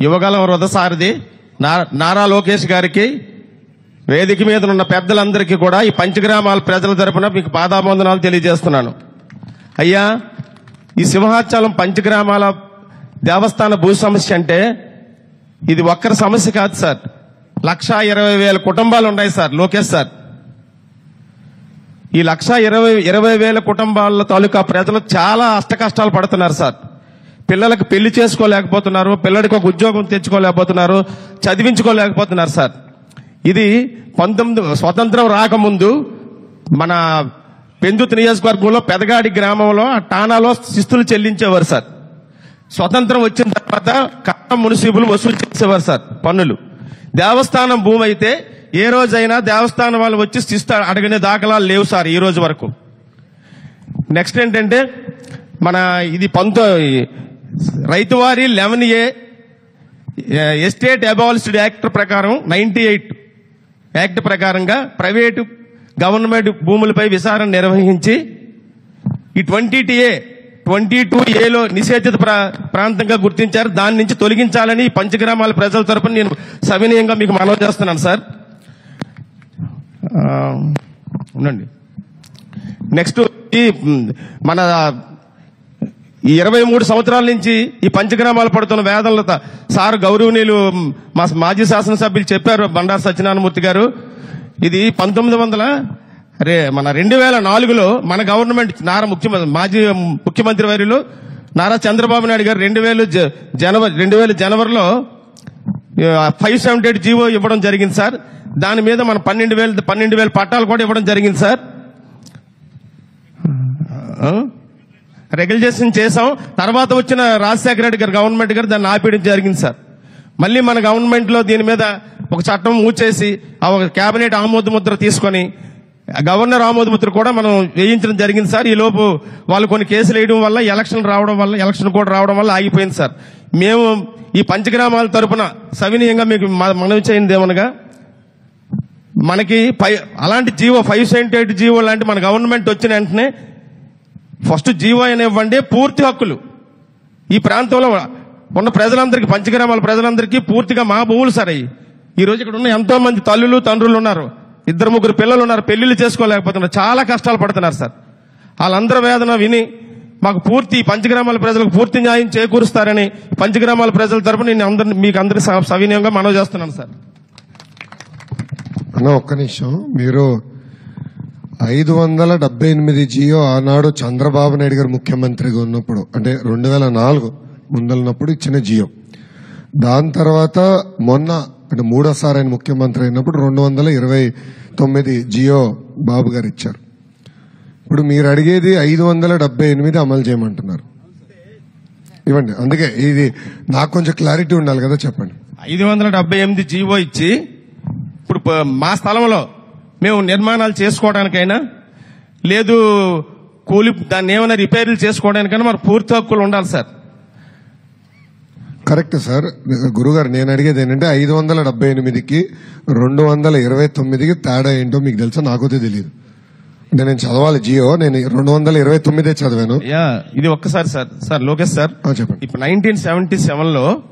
యువగలం రథసారథి. నా- నారా లోకేష్ గారికి వేదిక మీద ఉన్న పెద్దలందరికీ కూడా ఈ పంచగ్రామాల ప్రజల తరపున మీకు పాదాబంధనాలు తెలియజేస్తున్నాను. అయ్యా ఈ సింహాచలం పంచగ్రామాల దేవస్థాన భూ సమస్య అంటే ఇది ఒక్కరి సమస్య కాదు సార్. లక్షా ఇరవై వేల కుటుంబాలు ఉన్నాయి సార్ లోకేష్ సార్. ఈ లక్ష ఇరవై ఇరవై వేల కుటుంబాల తాలూకా ప్రజలు చాలా అష్టకష్టాలు పడుతున్నారు సార్. పిల్లలకు పెళ్ళి చేసుకోలేకపోతున్నారు పిల్లడికి ఒక ఉద్యోగం తెచ్చుకోలేకపోతున్నారు చదివించుకోలేకపోతున్నారు సార్. ఇది పంతొమ్మిది స్వతంత్రం రాకముందు మన పెందుతు నియోజకవర్గంలో పెదగాడి గ్రామంలో టానాలో శిస్తులు చెల్లించేవారు సార్. స్వతంత్రం వచ్చిన తర్వాత కట్ట మున్సిపల్ వసూలు చేసేవారు సార్ పన్నులు. దేవస్థానం భూమి అయితే ఏ రోజైనా దేవస్థానం వాళ్ళు వచ్చి శిస్తు అడగనే దాఖలాలు లేవు సార్ ఈ రోజు వరకు. నెక్స్ట్ ఏంటంటే మన ఇది పంతో ryotwari eleven A estate abolished act ప్రకారం నైన్టీ ఎయిట్ యాక్ట్ ప్రకారంగా ప్రైవేటు గవర్నమెంట్ భూములపై విచారణ నిర్వహించి ఈ ట్వంటీ టీఏ ట్వంటీ టూ ఏలో నిషేధిత ప్రా- ప్రాంతంగా గుర్తించారు. దాని నుంచి తొలగించాలని పంచగ్రామాల ప్రజల తరపున నేను సవినయంగా మీకు మనవి చేస్తున్నాను సార్. ఉండండి. నెక్స్ట్ ఈ మన ఈ ఇరవై మూడు సంవత్సరాల నుంచి ఈ పంచగ్రామాలు పడుతున్న వేదనలత సార్ గౌరవనీయులు మా మాజీ శాసనసభ్యులు చెప్పారు బండారు సత్యనారాయణమూర్తి గారు. ఇది పంతొమ్మిది వందల రే మన రెండు వేల నాలుగులో మన గవర్నమెంట్ నారా ముఖ్యమంత్రి మాజీ ముఖ్యమంత్రి వర్యులు నారా చంద్రబాబు నాయుడు గారు రెండు వేలు జ- జనవరి రెండు వేల జనవరిలో ఫైవ్ సెవెంటీ ఎయిట్ జీవో ఇవ్వడం జరిగింది సార్. దాని మీద మన పన్నెండు వేలు పన్నెండు వేల పట్టాలు కూడా ఇవ్వడం జరిగింది సార్. రెగ్యులేషన్ చేసాం తర్వాత వచ్చిన రాజశేఖర రెడ్డి గారు గవర్నమెంట్ గారు దాన్ని ఆపేయడం జరిగింది సార్. మళ్ళీ మన గవర్నమెంట్లో దీని మీద ఒక చట్టం మూచేసి ఆ ఒక కేబినెట్ ఆమోద ముద్ర తీసుకొని గవర్నర్ ఆమోద ముద్ర కూడా మనం వేయించడం జరిగింది సార్. ఈ లోపు వాళ్ళు కొన్ని కేసులు వేయడం వల్ల ఎలక్షన్ రావడం వల్ల ఎలక్షన్ కూడా రావడం వల్ల ఆగిపోయింది సార్. మేము ఈ పంచగ్రామాల తరపున సవినీయంగా మీకు మనవి చేయండి ఏమనగా మనకి అలాంటి GO five seventy eight GO లాంటి మన గవర్నమెంట్ వచ్చిన వెంటనే ఫస్ట్ జీవో అయినా ఇవ్వండి పూర్తి హక్కులు. ఈ ప్రాంతంలో ఉన్న ప్రజలందరికీ పంచగ్రామాల ప్రజలందరికీ పూర్తిగా మా భూములు సరే అయ్యి. ఈ రోజు ఇక్కడ ఉన్న ఎంతో మంది తల్లులు తండ్రులు ఉన్నారు. ఇద్దరు ముగ్గురు పిల్లలు ఉన్నారు పెళ్ళిళ్ళు చేసుకోలేకపోతున్నారు. చాలా కష్టాలు పడుతున్నారు సార్. వాళ్ళందరి వేదన విని మాకు పూర్తి పంచగ్రామాల ప్రజలకు పూర్తి న్యాయం చేకూరుస్తారని పంచగ్రామాల ప్రజల తరపున నేను అందరిని మీకు అందరి సవినయంగా మనవి చేస్తున్నాను సార్. ఒక్క నిమిషం. మీరు ఐదు వందల డెబ్బై ఎనిమిది జియో ఆనాడు చంద్రబాబు నాయుడు గారు ముఖ్యమంత్రిగా ఉన్నప్పుడు అంటే రెండు వేల నాలుగు ముందలున్నప్పుడు ఇచ్చిన జియో. దాని తర్వాత మొన్న అంటే మూడోసారి ఆయన ముఖ్యమంత్రి అయినప్పుడు రెండు వందల ఇరవై తొమ్మిది జియో బాబు గారు ఇచ్చారు. ఇప్పుడు మీరు అడిగేది ఐదు వందల డెబ్బై ఎనిమిది అమలు చేయమంటున్నారు. ఇవ్వండి అందుకే ఇది నాకు కొంచెం క్లారిటీ ఉండాలి కదా చెప్పండి. ఐదు వందల డెబ్బై ఎనిమిది జీవో ఇచ్చి ఇప్పుడు మా స్థలంలో మేము నిర్మాణాలు చేసుకోవడానికైనా లేదు కూలి దాన్ని ఏమైనా రిపేర్లు చేసుకోవడానికైనా మరి పూర్తి హక్కులు ఉండాలి సార్. Correct sir. గురుగారు నేను అడిగేది ఏంటంటే ఐదు వందల డెబ్బై ఎనిమిదికి రెండు వందల ఇరవై తొమ్మిదికి తేడా ఏంటో మీకు తెలుసా? నాకైతే తెలియదు అంటే నేను చదవాలి. జియో నేను రెండు వందల ఇరవై తొమ్మిదే చదివాను. యా ఇది ఒక్కసారి సార్. Sir Lokesh sir. చెప్పండి. ఇప్పుడు నైన్టీన్ సెవెంటీ సెవెన్లో